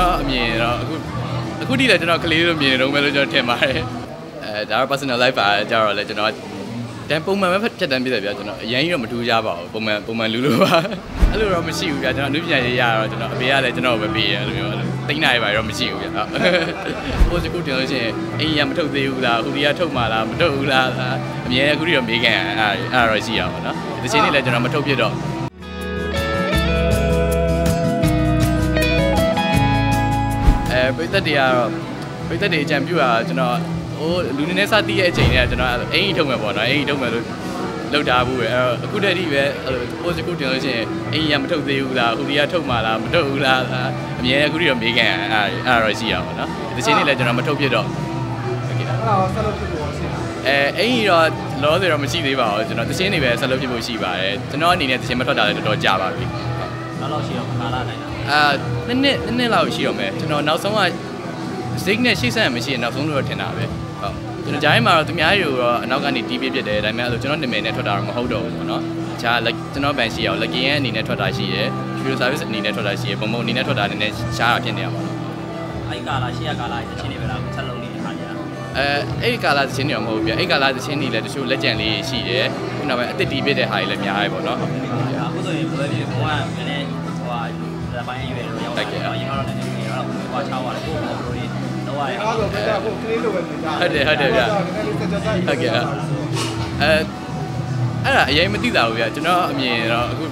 တော်အမြင်တော့အခုအခုထိလည်းကျွန်တော်ကလေးလိုမြင်နေတော့မယ်လို့ကျွန်တော်ထင်ပါတယ်အဲဒါတော့ personal life ပါကြတော့လေကျွန်တော်တန်ပုံမှန်ပဲဖြတ်တန်းပြည့်တယ်ဗျာကျွန်တော်အရင်ကြီးတော့မထူးကြပါဘူးပုံမှန်ပုံမှန်လူလိုပါအဲ့လိုတော့မရှိဘူးဗျာကျွန်တော်အနုပညာရေးရတော့ကျွန်တော်အဖေကလည်းကျွန်တော်ကိုပဲပေးတယ်အဲ့လိုမျိုးတိတ်နိုင်ပါတော့မရှိဘူးဗျာဟုတ်ဟိုစကူတင်လို့ရှိရင်အိမ်ရမထုတ်သေးဘူးလားဟိုဒီကထုတ်မှလားမထုတ်ဘူးလားအမြဲအခုထိတော့မေးကန်အဲ့အဲ့တော့ရှိရပါတော့ဒီချင်းလေးလည်းကျွန်တော်မထုတ်ပြတော့ အဲပိသက်တွေကတော့ပိသက်တွေအကြံပြုတာကျွန်တော်ဟိုလူနေနဲ့စတီးရဲ့အချိန်တွေကကျွန်တော်အိမ်ကြီးထုတ်မယ်ပေါ့နော်အိမ်ကြီးထုတ်မယ်လို့လောက်တာဘူးပဲအဲ့တော့အခုတည်းကပဲအဲ့လိုပိုစကူတင်လို့ရှိရင်အိမ်ရမထုတ်သေးဘူးလားဟိုဒီကထုတ်မှလားမထုတ်ဘူးလားအမြဲအခုထိတော့မေးကန်အဲ့အဲ့တော့ရှိရပါတော့ဒီချင်းလေးလည်းကျွန်တော်မထုတ်ပြတော့အဲ့ဒါကိုဆက်လုပ်ဖြစ်လို့ရှိတာအဲအင်ကြီးတော့လောဆယ်တော့မရှိသေးပါဘူးကျွန်တော်တချင်းတွေပဲဆက်လုပ်ဖြစ်ဖို့ရှိပါတယ်ကျွန်တော်အနေနဲ့တချင်းမထွက်တာလည်းတော်တော်ကြာပါပြီနောက်တော့ရှိတော့ခါလာနိုင်တာ အာနှစ်နှစ်နှစ်နှစ်လောက်ရှိတော့မယ်ကျွန်တော်နောက်ဆုံးကစိတ်နဲ့ရှိစက်မရှိရင်နောက်ဆုံးလို့ထင်တာပဲဟုတ်ကျွန်တော်ဂျိုင်းမှာတော့သူများတွေကိုတော့အနောက်ကနေတီးပြဖြစ်တယ်ဒါပေမဲ့အဲ့လိုကျွန်တော်နာမည်နဲ့ထွက်တာတော့မဟုတ်တော့ဘူးပေါ့နော်အခြား like ကျွန်တော်ဘန်ရှိအောင် lucky ရဲ့အနေနဲ့ထွက်တာရှိရယ် video service အနေနဲ့ထွက်တာရှိရယ်ဘုံဘုံအနေနဲ့ထွက်တာနည်းနည်းရှားတာဖြစ်နေတာပေါ့နော်အဲ့ကာလာရှေ့ရကာလာတချင်းတွေပဲလားဆက်လုံးနေတဲ့ခါကျတော့အဲအဲ့ဒီကာလာသချင်းတွေတော့မဟုတ်ဘူးပြအဲ့ဒီကာလာသချင်းတွေလည်းတချို့လက်ကျန်လေးရှိတယ်ခုနကပဲအစ်စ်တီးပြတဲ့ဟာတွေလည်းများရဲပေါ့နော်အခုဆိုရင်ဘယ်လိုဘုံကနည်းနည်းဟိုဟာ လက်ပိုင်းရွယ်လို့ရောက်တယ်တော့ရင်တော့နည်းနည်းတော့ဟိုချားပါတယ်ကိုဘယ်လိုလဲတော့ရအဲ့ဒါဆိုတော့ကိုကလေးလိုပဲနေကြဟုတ်တယ်ဟုတ်တယ်ဗျနည်းနည်းလေးစကြဆိုင်ဟုတ်ကဲ့အဲအဲ့ဒါအရင်မသိတာဘူးဗျကျွန်တော်အမြင်တော့အခု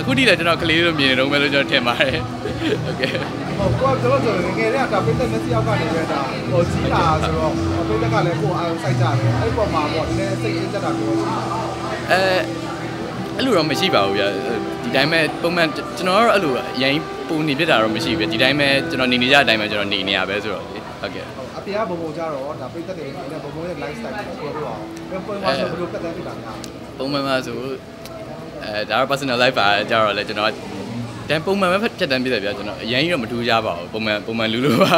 အခုထိလည်းကျွန်တော်ကလေးလိုမြင်နေတော့မယ်လို့ကျွန်တော်ထင်ပါတယ်ဟုတ်ကဲ့ဟုတ်ကိုကကျွန်တော်ဆိုငယ်တည်းကဒါပိတ်သက်မျက်စိအောက်ကနေပဲဒါဟိုကြီးလာဆိုတော့ပိတ်သက်ကလည်းကိုအာရုံစိုက်ကြတယ်အဲ့ပေါ်မှာပေါ့နည်းနည်းစိတ်အေးသက်တာပြောရှိတယ်အဲ အဲ့လိုတော့မရှိပါဘူးဗျဒီတိုင်းပဲပုံမှန်ကျွန်တော်ကတော့အဲ့လိုအရင်ပုံနေပြတာတော့မရှိဘူးဗျဒီတိုင်းပဲကျွန်တော်နေနေကြအတိုင်းပဲကျွန်တော်နေနေရပဲဆိုတော့လေဟုတ်ကဲ့အဖေကဘုံဘုံကြတော့ဒါပိတ်သက်တွေနဲ့ဘုံဘုံရဲ့ lifestyle ကိုပြောပြအောင်ဘယ်ပုံမှာဆိုဘယ်လိုကတ်တဲ့ဖြစ်တာလဲပုံမှန်မှာဆိုအဲဒါတော့ personal life ပါကြတော့လေကျွန်တော်တန်ပုံမှန်ပဲဖြတ်တန်းပြတယ်ဗျကျွန်တော်အရင်ကြီးတော့မထူးကြပါဘူးပုံမှန်ပုံမှန်လူလိုပါ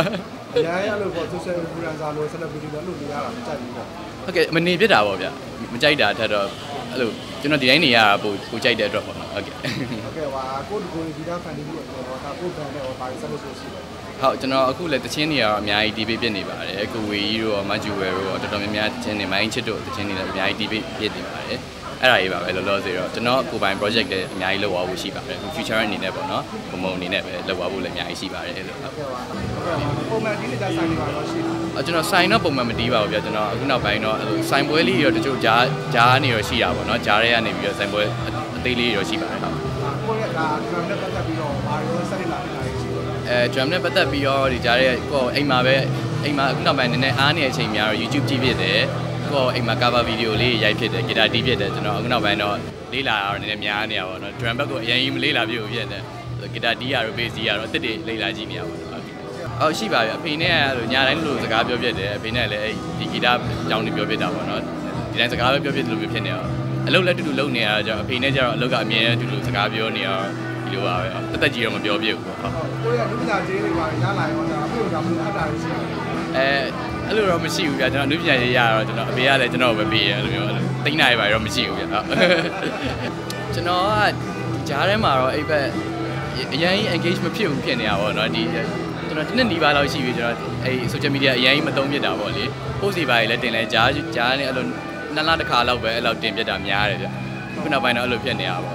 အများကြီးအဲ့လိုပေါ့ social influencer လို့ celebrity လို့လုပ်နေရတာမကြိုက်ဘူးပေါ့ဟုတ်ကဲ့မနေပြတာပေါ့ဗျမကြိုက်တာထက်တော့ အဲ့လိုကျွန်တော်ဒီတိုင်းနေရတာပိုပိုကြိုက်တဲ့အတွက်ပေါ့နော်ဟုတ်ကဲ့ဟုတ်ကဲ့ပါကိုဒီကိုဒီတာဖန်တီးပြီးတော့ဒါကိုဘန်နဲ့ဟောပါဆက်လို့ဆိုရှိတယ်ဟုတ်ကျွန်တော်အခုလည်းတချင်းတွေကတော့အများကြီးတီးပေးပြနေပါတယ်ကိုဝေကြီးတို့ရောမဂျူဝဲတို့ရောတော်တော်များများတချင်းတွေမိုင်းချစ်တို့တချင်းတွေလည်းအများကြီးတီးပေးပြနေပါတယ် အဲ့ဒါကြီးပါပဲလောလောဆယ်တော့ကျွန်တော်ကိုယ်ပိုင် project လည်းအများကြီးလုပ်သွားဖို့ရှိပါတယ် future အနေနဲ့ပေါ့နော်ပုံမှန်အနေနဲ့ပဲလုပ်သွားဖို့လည်းအများကြီးရှိပါတယ်အဲ့လိုဟုတ်ဟုတ်ကဲ့ပါပုံမှန်ဒီနေ့ကျဆိုင်နေပါတော့ရှိတယ်အကျွန်တော်ဆိုင်တော့ပုံမှန်မတီးပါဘူးဗျာကျွန်တော်အခုနောက်ပိုင်းတော့အဲ့လိုဆိုင်ပွဲလေးရောတချို့ဂျားဂျားနေရောရှိတာပေါ့နော်ဂျားတွေကနေပြီးတော့ဆိုင်ပွဲအသေးလေးရောရှိပါတယ်ဟုတ်ကိုရဲ့ဒါဒရမ်နဲ့ပတ်သက်ပြီးတော့ဘာရောဆက်လာနေတာရှိတယ်အဲ drum နဲ့ပတ်သက်ပြီးတော့ဒီကြားရဲ့ကိုယ့်အိမ်မှာပဲအိမ်မှာအခုနောက်ပိုင်းနည်းနည်းအားနေတဲ့အချိန်များတော့ YouTube ကြည့်ဖြစ်တယ် ကိုယ့်အိမ်မှာ cover video လေးရိုက်ဖြစ်တယ်ဂီတာတီးဖြစ်တယ်ကျွန်တော်အခုနောက်ပိုင်းတော့လေးလာတော့နည်းနည်းများနေရပါတော့ drum ဘက်ကိုအရင်ကြီးမလေးလာပြဘူးဖြစ်တယ်ဂီတာတီးရတော့ bass တီးရတော့အစ်စ်တွေလေးလာကြည့်နေရပါတော့ဟုတ်ရှိပါပြီအဖေနဲ့ကလို့ညာတိုင်းလို့စကားပြောပြတယ်အဖေနဲ့လည်းအဲ့ဒီဂီတာအကြောင်းတွေပြောပြတာပေါ့နော်ဒီတိုင်းစကားပဲပြောပြတယ်လို့မျိုးဖြစ်နေတော့အလုပ်လည်းတူတူလုပ်နေရတော့အဖေနဲ့ကျတော့အလုပ်ကအမြဲတူတူစကားပြောနေရတော့ဒီလိုပါပဲတက်တက်ကြီးတော့မပြောပြဘူးပေါ့ဟုတ်ကိုရဲ့လူပညာကျေးတွေပါရလာရောဒါအခုဒါမျိုးအပ်တာရှိတယ်အဲ အဲ့လိုတော့မရှိဘူးဗျာကျွန်တော်အနုပညာရေးရတော့ကျွန်တော်အဖေကလည်းကျွန်တော်ကိုပဲပေးရအဲ့လိုမျိုးအဲ့လိုတိတ်နိုင်ပါတော့မရှိဘူးဗျာဟုတ်ကျွန်တော်ကဂျားထဲမှာတော့အဲ့ဘက်အရင် engage မဖြစ်ဘူးဖြစ်နေတာပေါ့နော်ဒီကျွန်တော်ဒီနှစ်နီးပါးလောက်ရှိပြီကျွန်တော်အဲ့ social media အရင်မသုံးပြတာပေါ့လေ post တွေပါလည်းတင်လဲဂျားဂျားနဲ့အဲ့လိုနှစ်လတစ်ခါလောက်ပဲအဲ့လိုတင်ပြတာများတယ်ဗျခုနောက်ပိုင်းတော့အဲ့လိုဖြစ်နေတာပေါ့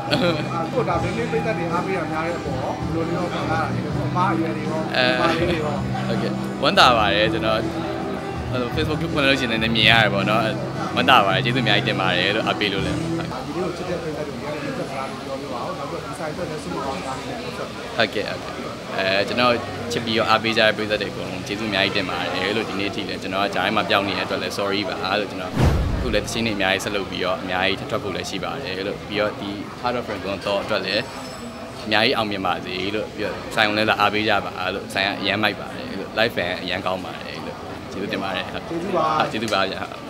ကိုဒါမင်းလေးပိတ်သက်တွေအားပေးတာများတဲ့အပေါ်ဘယ်လိုလေးတော့ခံလာတာလဲကိုအမားအရွယ်တွေရောအမားလေးတွေရောဟုတ်ကဲ့ဝမ်းသာပါတယ်ကျွန်တော် အဲ့လို Facebook group ဖွင့်လို့ရှိရင်လည်းမြင်ရတယ်ပေါ့နော်ဝမ်းသာပါတယ်ကျေးဇူးအများကြီးတင်ပါတယ်လို့အပေးလို့လည်းဟုတ်ဒီလိုချစ်တဲ့ပိတ်သက်တွေလည်းဒီသက်စကားလေးပြောပြပါဦးနောက်တော့ဒီဆိုင်အတွက်လည်းစုမအောင်တာနေတယ်ဆိုတော့ဟုတ်ကဲ့ဟုတ်ကဲ့အဲကျွန်တော်ချစ်ပြီးတော့အားပေးကြတဲ့ပရိသတ်တွေအကုန်လုံးကျေးဇူးအများကြီးတင်ပါတယ်လို့ဒီနေ့ထိလည်းကျွန်တော်ကဂျားထဲမှာပျောက်နေတဲ့အတွက်လည်း sorry ပါလို့ကျွန်တော်အခုလည်းတခြင်းတွေအများကြီးဆက်လုပ်ပြီးတော့အများကြီးထပ်ထွက်ဖို့လည်းရှိပါတယ်လို့ပြီးတော့ဒီ Heart of Franklin တော့အတွက်လည်းအများကြီးအောင်မြင်ပါစေလို့ပြီးတော့ဆိုင်အောင်လည်းလာအားပေးကြပါလို့ဆိုင်ကအရန်မိုက်ပါတယ်လို့ live fan အရန်ကောင်းပါတယ်လို့ ကျေးဇူးတင်ပါတယ်ဟုတ်ကျေးဇူးပါကျေးဇူးပါဗျာ